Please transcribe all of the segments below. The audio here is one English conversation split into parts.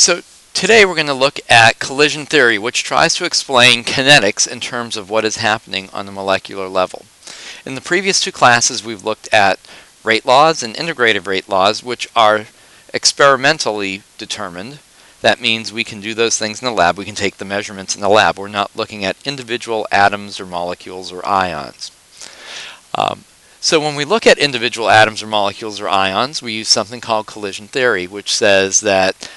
So today we're going to look at collision theory, which tries to explain kinetics in terms of what is happening on the molecular level. In the previous two classes, we've looked at rate laws and integrative rate laws, which are experimentally determined. That means we can do those things in the lab. We can take the measurements in the lab. We're not looking at individual atoms or molecules or ions. Um, so when we look at individual atoms or molecules or ions, we use something called collision theory, which says that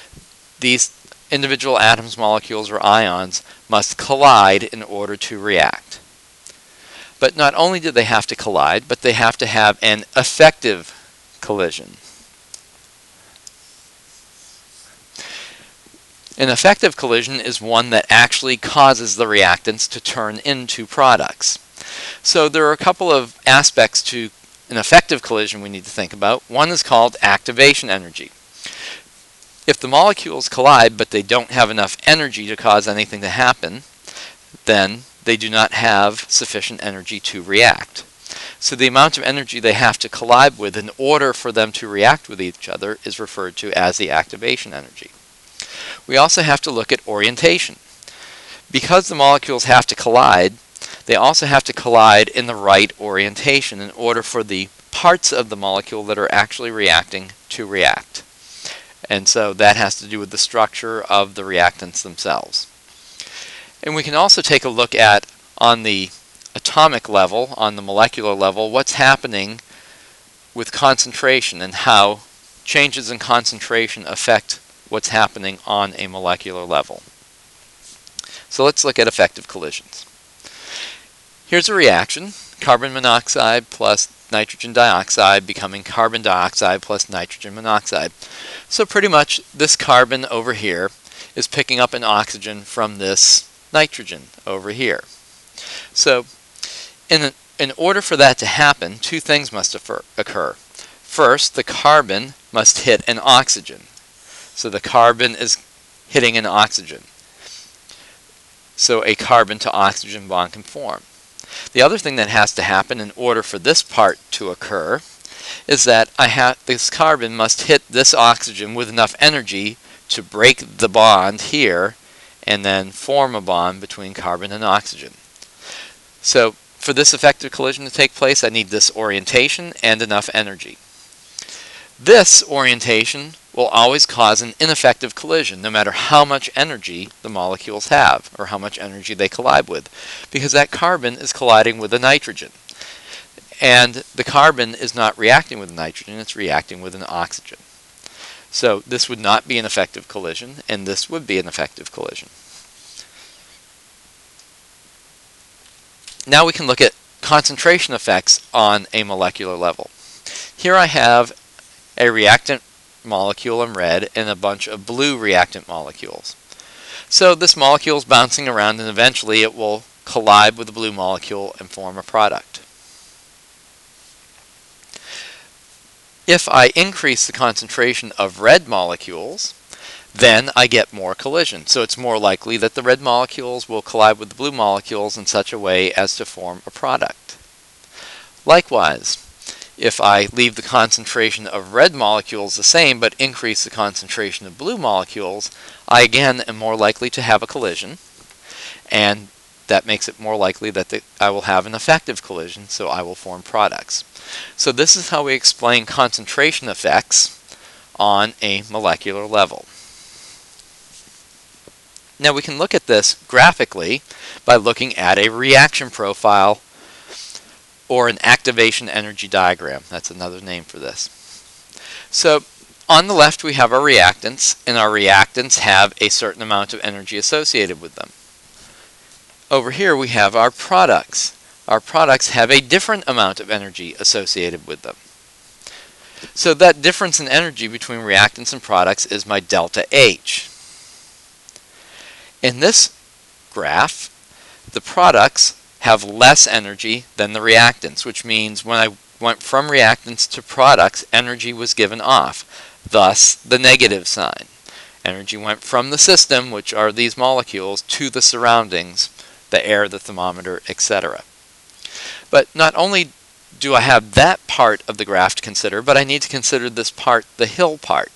these individual atoms, molecules, or ions must collide in order to react. But not only do they have to collide, but they have to have an effective collision. An effective collision is one that actually causes the reactants to turn into products. So there are a couple of aspects to an effective collision we need to think about. One is called activation energy. If the molecules collide but they don't have enough energy to cause anything to happen, then they do not have sufficient energy to react. So the amount of energy they have to collide with in order for them to react with each other is referred to as the activation energy. We also have to look at orientation. Because the molecules have to collide, they also have to collide in the right orientation in order for the parts of the molecule that are actually reacting to react. And so that has to do with the structure of the reactants themselves. And we can also take a look at, on the atomic level, on the molecular level, what's happening with concentration and how changes in concentration affect what's happening on a molecular level. So let's look at effective collisions. Here's a reaction, carbon monoxide plus nitrogen dioxide becoming carbon dioxide plus nitrogen monoxide. So pretty much this carbon over here is picking up an oxygen from this nitrogen over here. So in, in order for that to happen, two things must occur. First, the carbon must hit an oxygen. So the carbon is hitting an oxygen. So a carbon to oxygen bond can form. The other thing that has to happen in order for this part to occur is that I have this carbon must hit this oxygen with enough energy to break the bond here and then form a bond between carbon and oxygen. So for this effective collision to take place, I need this orientation and enough energy. This orientation will always cause an ineffective collision, no matter how much energy the molecules have, or how much energy they collide with, because that carbon is colliding with the nitrogen. And the carbon is not reacting with nitrogen, it's reacting with an oxygen. So this would not be an effective collision, and this would be an effective collision. Now we can look at concentration effects on a molecular level. Here I have a reactant molecule in red and a bunch of blue reactant molecules. So this molecule is bouncing around and eventually it will collide with the blue molecule and form a product. If I increase the concentration of red molecules, then I get more collision. So it's more likely that the red molecules will collide with the blue molecules in such a way as to form a product. Likewise, if I leave the concentration of red molecules the same but increase the concentration of blue molecules, I again am more likely to have a collision and that makes it more likely that the, I will have an effective collision, so I will form products. So this is how we explain concentration effects on a molecular level. Now we can look at this graphically by looking at a reaction profile or an activation energy diagram. That's another name for this. So on the left we have our reactants, and our reactants have a certain amount of energy associated with them. Over here we have our products. Our products have a different amount of energy associated with them. So that difference in energy between reactants and products is my delta H. In this graph, the products have less energy than the reactants, which means when I went from reactants to products, energy was given off, thus the negative sign. Energy went from the system, which are these molecules, to the surroundings, the air, the thermometer, etc. But not only do I have that part of the graph to consider, but I need to consider this part, the hill part.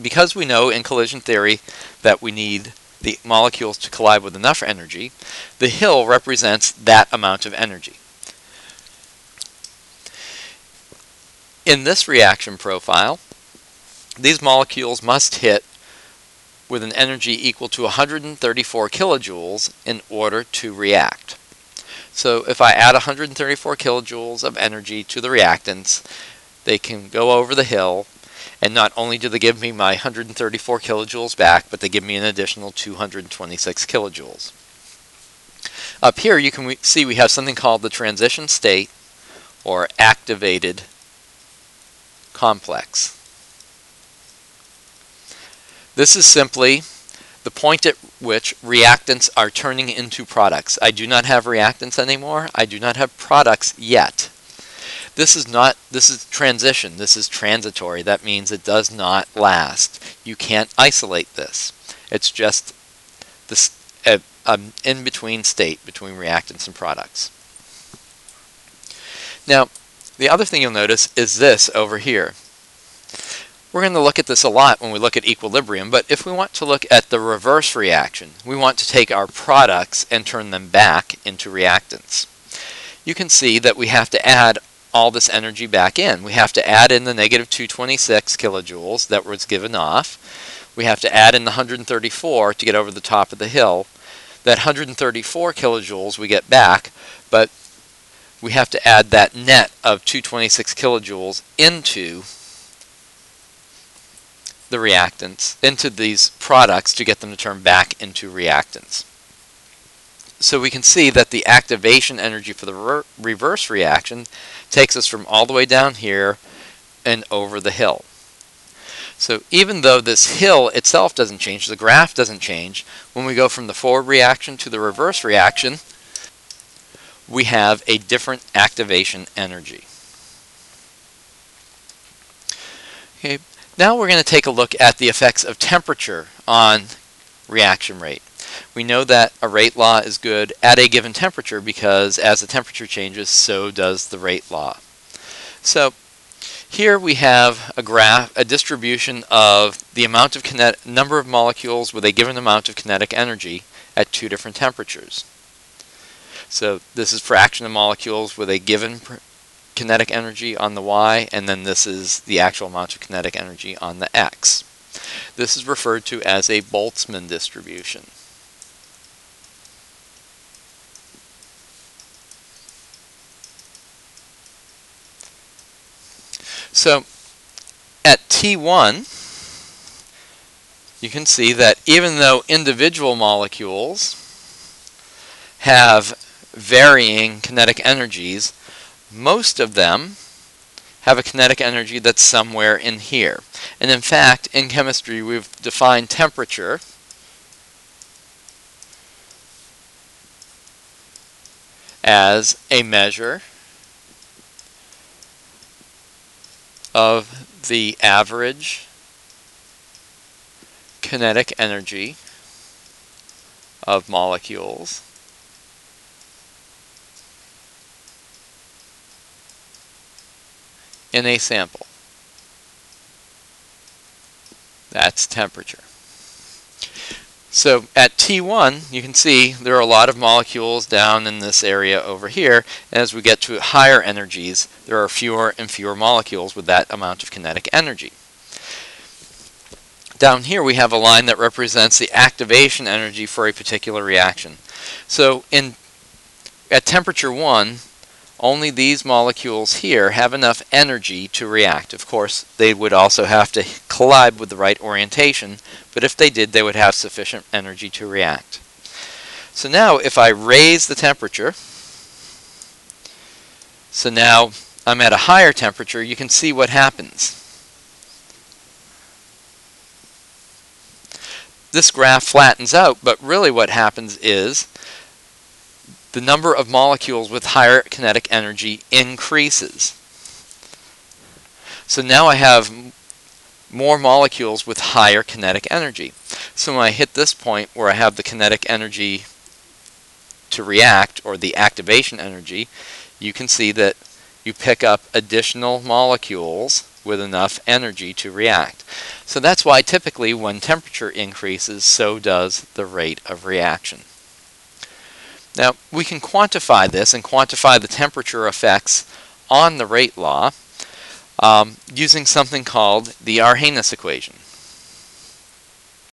Because we know in collision theory that we need the molecules to collide with enough energy, the hill represents that amount of energy. In this reaction profile, these molecules must hit with an energy equal to 134 kilojoules in order to react. So if I add 134 kilojoules of energy to the reactants, they can go over the hill and not only do they give me my 134 kilojoules back, but they give me an additional 226 kilojoules. Up here you can see we have something called the transition state or activated complex. This is simply the point at which reactants are turning into products. I do not have reactants anymore. I do not have products yet. This is not, this is transition. This is transitory. That means it does not last. You can't isolate this. It's just this a, an in-between state between reactants and products. Now, the other thing you'll notice is this over here. We're going to look at this a lot when we look at equilibrium, but if we want to look at the reverse reaction, we want to take our products and turn them back into reactants. You can see that we have to add all this energy back in. We have to add in the negative 226 kilojoules that was given off. We have to add in the 134 to get over the top of the hill. That 134 kilojoules we get back, but we have to add that net of 226 kilojoules into the reactants, into these products to get them to turn back into reactants. So we can see that the activation energy for the re reverse reaction takes us from all the way down here and over the hill. So even though this hill itself doesn't change, the graph doesn't change, when we go from the forward reaction to the reverse reaction, we have a different activation energy. Okay, now we're going to take a look at the effects of temperature on reaction rate. We know that a rate law is good at a given temperature because as the temperature changes, so does the rate law. So here we have a graph, a distribution of the amount of kinet number of molecules with a given amount of kinetic energy at two different temperatures. So this is fraction of molecules with a given kinetic energy on the y, and then this is the actual amount of kinetic energy on the x. This is referred to as a Boltzmann distribution. So at T1, you can see that even though individual molecules have varying kinetic energies, most of them have a kinetic energy that's somewhere in here. And in fact, in chemistry, we've defined temperature as a measure of the average kinetic energy of molecules in a sample. That's temperature. So at T1, you can see there are a lot of molecules down in this area over here. And as we get to higher energies, there are fewer and fewer molecules with that amount of kinetic energy. Down here we have a line that represents the activation energy for a particular reaction. So in at temperature 1, only these molecules here have enough energy to react. Of course, they would also have to collide with the right orientation, but if they did, they would have sufficient energy to react. So now, if I raise the temperature, so now I'm at a higher temperature, you can see what happens. This graph flattens out, but really what happens is the number of molecules with higher kinetic energy increases. So now I have more molecules with higher kinetic energy. So when I hit this point where I have the kinetic energy to react, or the activation energy, you can see that you pick up additional molecules with enough energy to react. So that's why typically when temperature increases, so does the rate of reaction. Now, we can quantify this and quantify the temperature effects on the rate law um, using something called the Arrhenius equation.